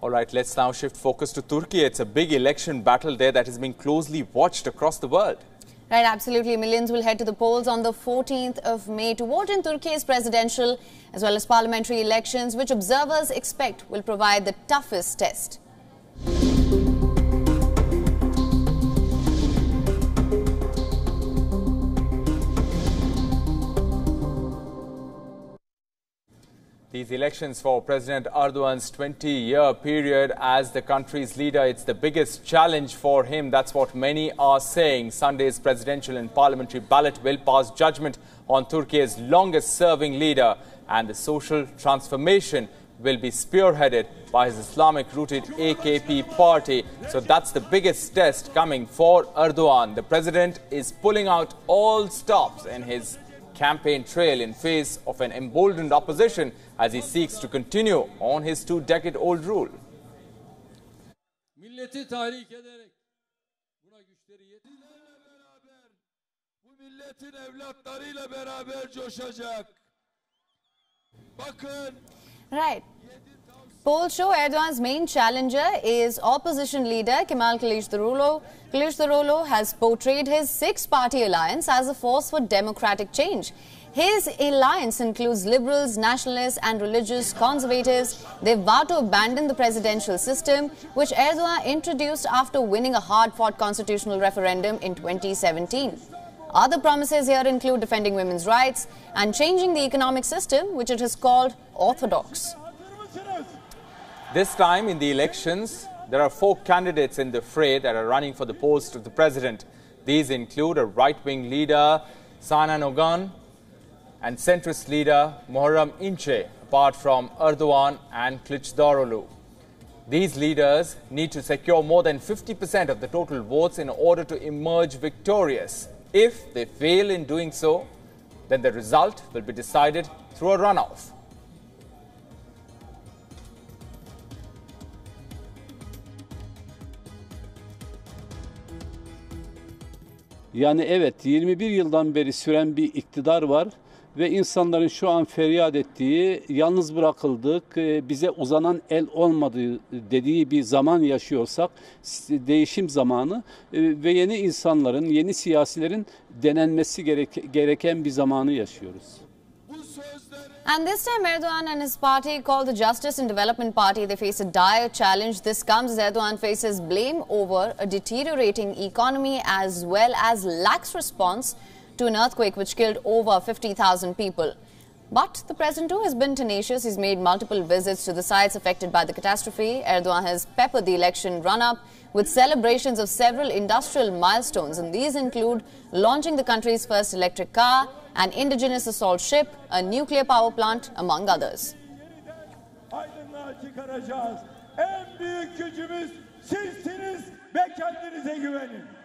All right, let's now shift focus to Turkey. It's a big election battle there that is being closely watched across the world. Right, absolutely. Millions will head to the polls on the 14th of May to vote in Turkey's presidential as well as parliamentary elections, which observers expect will provide the toughest test. These elections for President Erdogan's 20-year period as the country's leader, it's the biggest challenge for him. That's what many are saying. Sunday's presidential and parliamentary ballot will pass judgment on Turkey's longest-serving leader and the social transformation will be spearheaded by his Islamic-rooted AKP party. So that's the biggest test coming for Erdogan. The president is pulling out all stops in his campaign trail in face of an emboldened opposition as he seeks to continue on his two-decade-old rule. Milleti tahrik ederek buna güçleri yetilerle beraber bu milletin evlatlarıyla beraber coşacak. Bakın Right. Polls show Erdogan's main challenger is opposition leader Kemal Kılıçdaroğlu. Kılıçdaroğlu has portrayed his six-party alliance as a force for democratic change. His alliance includes liberals, nationalists and religious conservatives. They vow to abandon the presidential system, which Erdogan introduced after winning a hard-fought constitutional referendum in 2017. Other promises here include defending women's rights and changing the economic system, which it has called orthodox. This time in the elections, there are four candidates in the fray that are running for the post of the president. These include a right-wing leader, Sinan Ogan, and centrist leader, Muharrem İnce, apart from Erdogan and Kılıçdaroğlu. These leaders need to secure more than 50% of the total votes in order to emerge victorious. If they fail in doing so, then the result will be decided through a runoff. Yani evet 21 yıldan beri süren bir iktidar var ve insanların şu an feryat ettiği, yalnız bırakıldık, e, bize uzanan el olmadığı dediği bir zaman yaşıyorsak, değişim zamanı e, ve yeni insanların, yeni siyasilerin denenmesi gereken bir zamanı yaşıyoruz. And this time, Erdogan and his party, called the Justice and Development Party, they face a dire challenge. This comes as Erdogan faces blame over a deteriorating economy as well as lax response to an earthquake which killed over 50,000 people. But the president too has been tenacious. He's made multiple visits to the sites affected by the catastrophe. Erdogan has peppered the election run-up with celebrations of several industrial milestones. And these include launching the country's first electric car, an indigenous assault ship, a nuclear power plant, among others. En büyük gücümüz sizsiniz ve kendinize güvenin.